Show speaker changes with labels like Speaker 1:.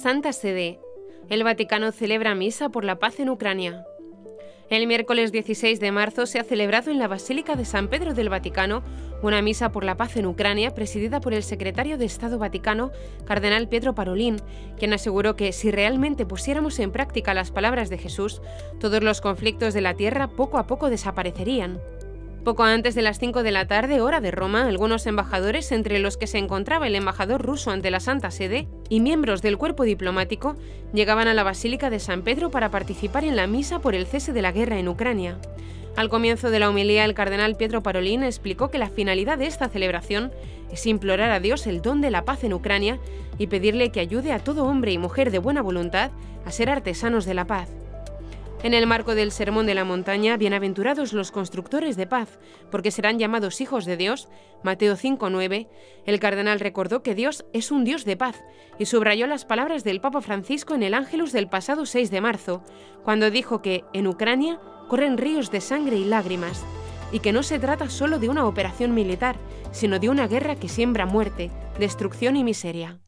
Speaker 1: Santa Sede. El Vaticano celebra misa por la paz en Ucrania. El miércoles 16 de marzo se ha celebrado en la Basílica de San Pedro del Vaticano una misa por la paz en Ucrania presidida por el secretario de Estado Vaticano, Cardenal Pietro Parolin, quien aseguró que si realmente pusiéramos en práctica las palabras de Jesús, todos los conflictos de la tierra poco a poco desaparecerían. Poco antes de las 5 de la tarde, hora de Roma, algunos embajadores, entre los que se encontraba el embajador ruso ante la Santa Sede, y miembros del cuerpo diplomático, llegaban a la Basílica de San Pedro para participar en la misa por el cese de la guerra en Ucrania. Al comienzo de la homilía, el cardenal Pietro Parolin explicó que la finalidad de esta celebración es implorar a Dios el don de la paz en Ucrania y pedirle que ayude a todo hombre y mujer de buena voluntad a ser artesanos de la paz. En el marco del Sermón de la Montaña, bienaventurados los constructores de paz, porque serán llamados hijos de Dios, Mateo 5.9, el cardenal recordó que Dios es un Dios de paz y subrayó las palabras del Papa Francisco en el Ángelus del pasado 6 de marzo, cuando dijo que en Ucrania corren ríos de sangre y lágrimas, y que no se trata solo de una operación militar, sino de una guerra que siembra muerte, destrucción y miseria.